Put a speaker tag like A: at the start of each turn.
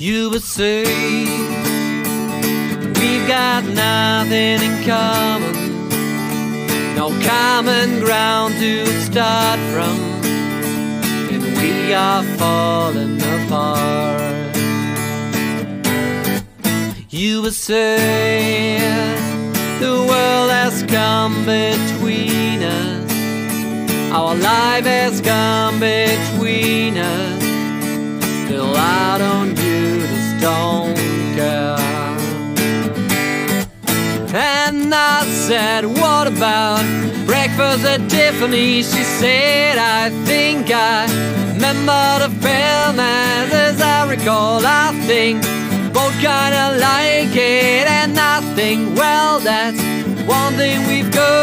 A: You would say we've got nothing in common, no common ground to start from, and we are falling apart. You were say the world has come between us, our life has come between us. Still, I And I said, What about breakfast at Tiffany? She said, I think I remember the film and as I recall, I think both kinda like it. And I think, well, that's one thing we've got